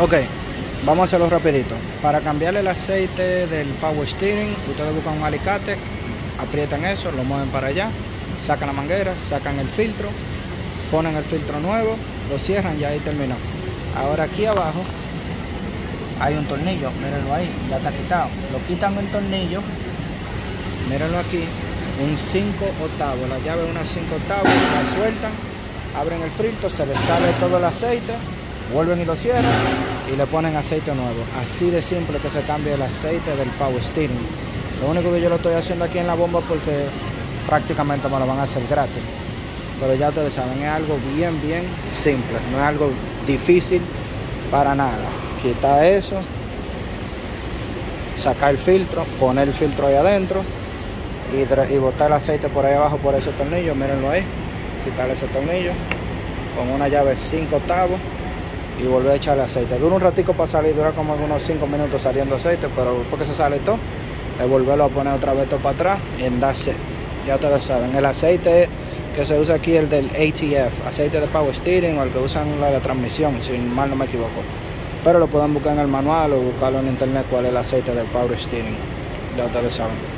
Ok, vamos a hacerlo rapidito. Para cambiarle el aceite del Power Steering, ustedes buscan un alicate, aprietan eso, lo mueven para allá, sacan la manguera, sacan el filtro, ponen el filtro nuevo, lo cierran y ahí terminó. Ahora aquí abajo hay un tornillo, mírenlo ahí, ya está quitado. Lo quitan el tornillo, mírenlo aquí, un 5 octavos, la llave es una 5 octavos, la sueltan, abren el filtro, se les sale todo el aceite, vuelven y lo cierran y le ponen aceite nuevo. Así de simple que se cambie el aceite del Power Steering. Lo único que yo lo estoy haciendo aquí en la bomba porque prácticamente me lo van a hacer gratis. Pero ya ustedes saben, es algo bien, bien simple, no es algo difícil para nada. Quitar eso, sacar el filtro, poner el filtro ahí adentro y, y botar el aceite por ahí abajo por ese tornillo, mírenlo ahí, quitar ese tornillo con una llave 5 octavos y volver a echarle aceite. Dura un ratico para salir, dura como unos 5 minutos saliendo aceite, pero después que se sale todo, es volverlo a poner otra vez todo para atrás y en darse. Ya ustedes saben, el aceite que se usa aquí el del ATF, aceite de Power Steering o el que usan la, la transmisión, si mal no me equivoco. Pero lo pueden buscar en el manual o buscarlo en internet cuál es el aceite del Power Steering. Ya ustedes saben.